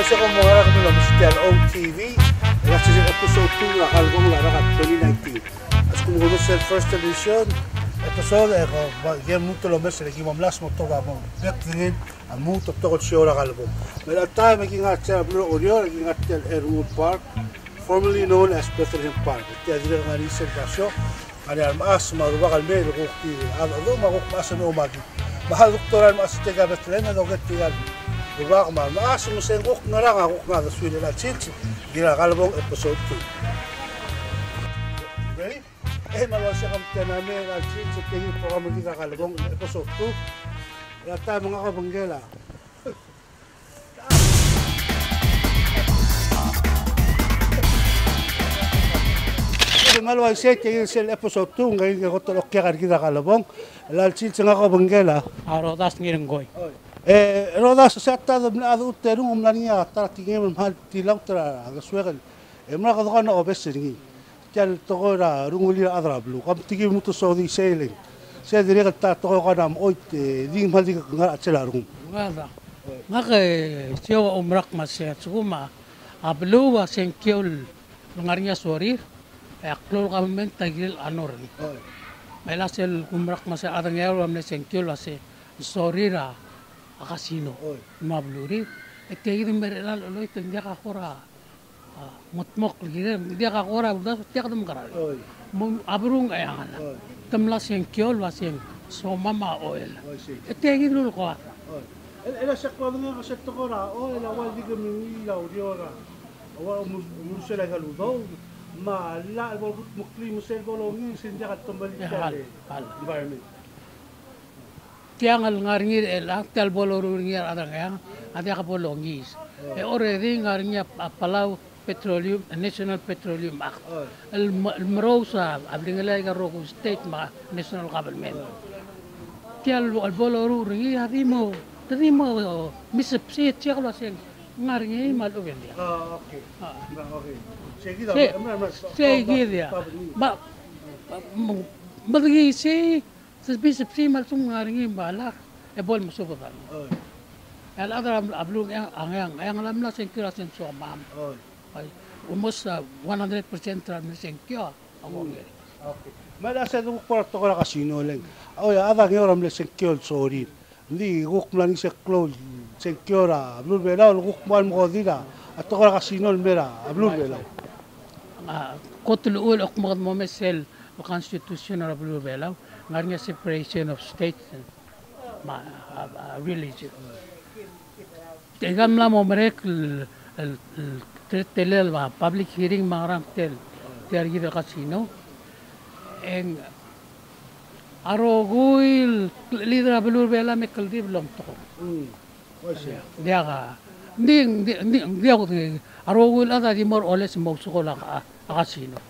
mga Herkese merhaba arkadaşlar. OTV. This is episode 2 ng album ng Arakat 2019. As kung sa first edition, episode eh bagay mo to lomes sa kimo mlas mo to gamo. Betinin ang mo to to siya ora album. May time maging at sa Blue Orion, maging at sa Airwood Park, formerly known as Bethlehem Park. Ito ay dira nga recent kasyo. Ani almas maruwa kalme ko ti. Ado magok masa no umagi. Mahal doktoran mas tega Bethlehem na doget ti Iwag man, maasong ah, sa ngok nga lang ako nga na swili na episode 2. Ready? Eh, malawa siya kang tanami na chilch at tingin po kami la episode 2. la mga kabanggela. Malawa episode roda eh, rodaas saataada mnaada u teerugu mlaniya taratigema mhal tilautra agasuegal mlaqadqana eh, obeseringi tial toqora rungulira adrablu qamtigi mutu soodi seiling seediriga ta toqoqana oit ding mhal diga qangar atselarugum wada maqa tio umraq maseatsuguma ablu wa senkiul lungarnya sorir aqlul qamen tagil anurni mailasel umraq mase adangel wa mne senkiul ase sorira غسينو مابلوري التايد لا لو تنجا خورا متمق غير ديغا خورا بدا تخدم غرا مم ابرون ايانا تملا سين كيول واسين سو ماما اويل التايد لو القوا الى نعم، شق بدنا غشت قرا اويل والدي من ويلا وديورا ومرسله قالوا ضوء ما لا البول مقلي مسيل بولو سين ديغا تمبل البايرمنت tiangal ngarngi aktal bolorur ngir adang yang ada ka polongis e already ngarngi apalau petroleum national petroleum mak el mrosa abdingela ga ro state ma national government tial al bolorur ngi hadimo tadimo misepsi tiangal sing ngarngi mal ugen dia oh okay ha okay segi da ma ma segi تسبيس بسيمة ثم هارين بالك ebol mo sugo kan. Oy. El agra ablung yang angyang ayang lam la sen kira sen so mam. Oy. Ay almost uh, 100% tran sen kyo awong okay. Mala sa dung kwarto ko ka oh, sino lang. Oy ada ngi ram le sen kyo sorry. Ndi guk mlan se close sen kyo ra blul bela guk mal mo dira. Ato ka sino mera blul bela. Ah, kotlo ul okmod mo mesel o Constitution of Lubelaw nga nga separation of state and ma, uh, uh, religion. Tegam la mo merek telel wa public hearing maram tel tergi de casino eng aroguil lidra belur bela me kaldi belum toko. Mm, dia ka ding ding dia ko aroguil ada di more or less mo suko la kasino.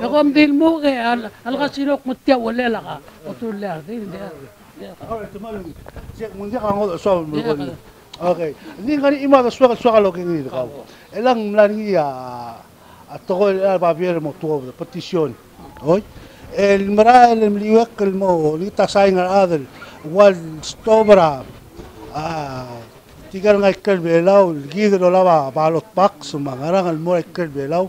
غم دي الموغي الغسيلوك متاو ولا لغا قلت له لا دي دي اوكي ني غني اما السوق السوق لو كان يدقاو الا ملاني التغول البابير مكتوب بتيشيون اوي المراه اللي يوكل مو اللي تصاين الادل والستوبرا تيجر غير كلب لاو الجيدر ولا بالوت باكس ما غير المور كلب لاو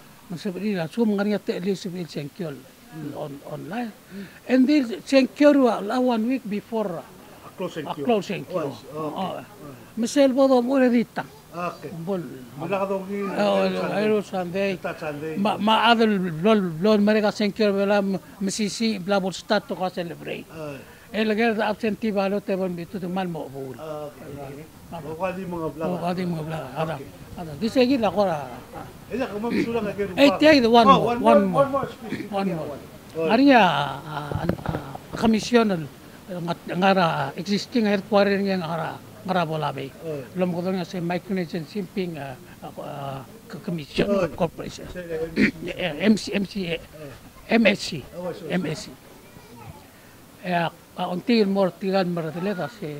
Sebenarnya semua mengajar tele civil secure on online, and they secure lah one week before uh, a closing queue. Closing queue. Oh, Misal po oh, daw muna Okay. Oh, eh. ah, bol. Mula ka daw Oh, eh, ayro Sunday. Ma ma adol lol lol mereka senkyo bela misisi bla bol stat to ka celebrate. Ah. Eh lagar absentee ballot table eh, bitu mal mabul. Ah, okay. Ukadi mga blaga. vlog. Ukadi mga blaga. Ada. Ada. Di sige na ko ra. Ila ko mamsula nga kay. Eh, tiay one oh, more. One more. One more. Ari nga kamisyon nga ra existing air quarry nga nga ra ngara bolabe. Lum ko nga sa micronation simping ah, ah, commission corporation. MC MC MSC. MSC. Eh, oh, eh ah, until more tigan marateletas si eh,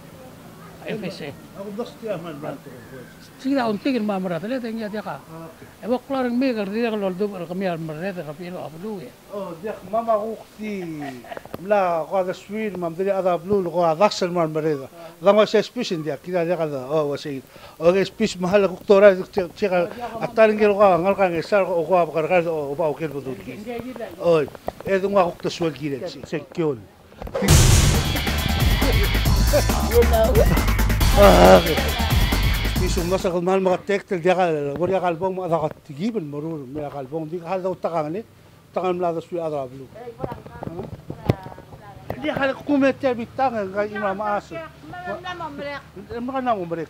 ايفيسي سيدا انتقل مع مرات لا تنجا دقا ايوا قلار ميغر ديغ لو دوب رقمي المرات غبي له ابلويا او ديغ ماما اختي ملا غادا سوير ما مدري هذا بلو غا ضخس مع المريضه ذا ما شي سبيش ندير كذا ديغ هذا او وسيد او سبيش محل دكتوره تيغ الطارنجي غا غلقا غيسار you know. يسوم ناس قد ما المغتيك تلقى وريا قلبهم هذا قد تجيب المرور من قلبهم ديك هذا وتقعني تقعني ملا دسوي أضرب له دي خلق قومة تبي تقعن قال إمام عاصم ما أنا مبرك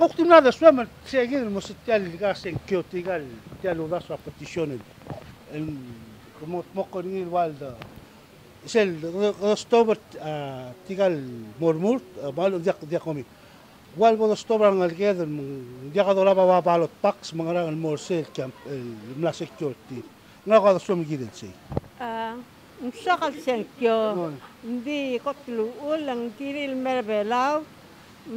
أختي من هذا سوى من تساقين المستقبل اللي قاسين كيوتي قال تلو ذا سوى فتيشون المقرين الوالدة sel rostover tigal murmur balu dia dia komi wal bodo stover ngal ke dia ka dola ba balu pax mangara ngal mor sel kam mla sektor ti nga ka so mi giden sei a msa kal sen kyo ndi kotlu ulang tiril mer belau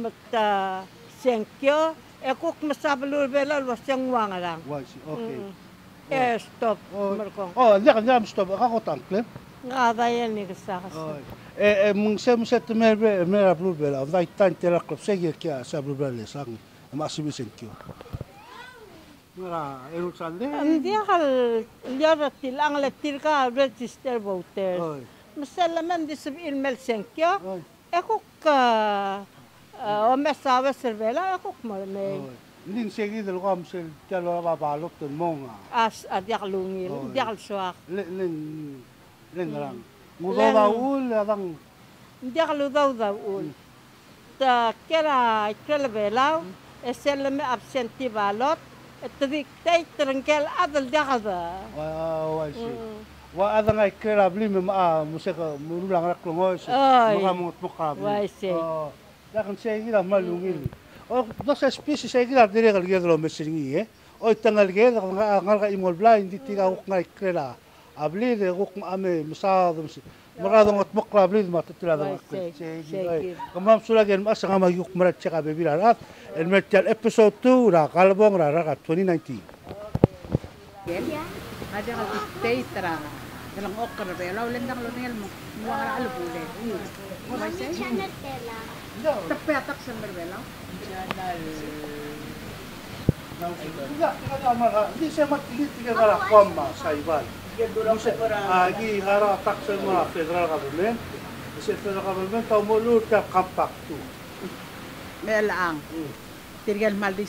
mta sen kyo ekok msa belur belal wa sen wangala wa si okay Yes, stop. Oh, oh, yeah, yeah, stop. Ako tangkle. Eh? غابايا نيكساغس منسا مسا تمر مر بلو بلا ضاي تان تلقب سيجي كيا سابلو بلا ساق ما سيبي سنكيو مرا ايرو ساندي عندي خل ليارت الانغلا تلقا ريجستر فوتر مسلما دي سبع المال سنكيا اكوك وما سابا سربيلا اكوك مرمي Nin segi del gom sel telo ba ba lok ton monga. As adiak lungil, diak suak. Nin lengrang ngudoda ul adang ndiaglu dawda ul ta kera kela belau eselme absenti balot تذيك تاي ترنكال أذل دغدا واشي وأذن كيرا بلي من موسيقى مرولا غرق لغوش مغا موت مقابل واشي لكن شيء كده ما لوميل أو نص سبيس شيء كده دريغ الجذر مسرنيه أو تنقل جذر غرق إيمول بلا إندي تيجا وقنا كيرا ابليد غوق امي مصاد مس مراد ما تمقرا ابليد ما تتلا هذا كما مسولا ما اسغا ما يوق مرات تشغا بيبي رات المتل ابيسود 2 را قلبون را را 2019 يا هذا الستيت را dalam okar be law len dang lon helmo mo ara alu bule mo ba se tepe atak sember be law channel Tidak, tidak ada marah. Ini saya mati tiga kali kuama saibal. Agi hara tak semua federal government, se federal government kau mulu tak kampak tu. Melang.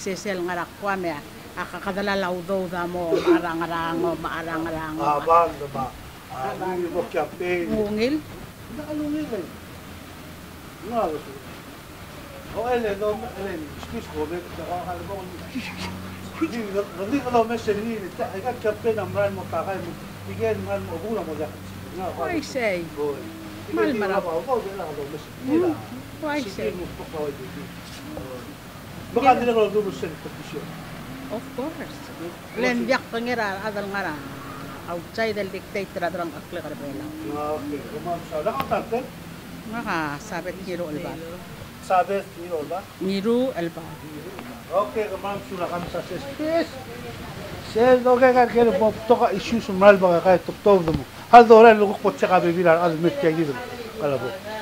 sesel ngarak ya. Aka kadala laudo damo arang arang o arang Abang dama. Abang ibu kape. Mungil. Dah mungil ni. Nah, Oh, elle est dans elle excuse moi mais tu vas aller voir. Dis, dis Igen, maar ook nog wel zeggen. Hoe ik zei. Maar maar op. Hoe ik zei. Baka nila ko dulo sa competition. Of course. Len biyak pangira adal ngara. Outside the dictator adrang akle karbela. Ah, okay. Kumam sa lang ang tartel. Maka sabet hero alba. Sabet hero alba. Miru alba. Okay, kumam sura kami sa sis. Yes. שיש לו רגע כאלה כמו בתוך האישי של מנהל ברכה, תכתוב דמו. אז זה עולה לרוח פוצ'ר אביבי על מתי יגידו. על הבוקר.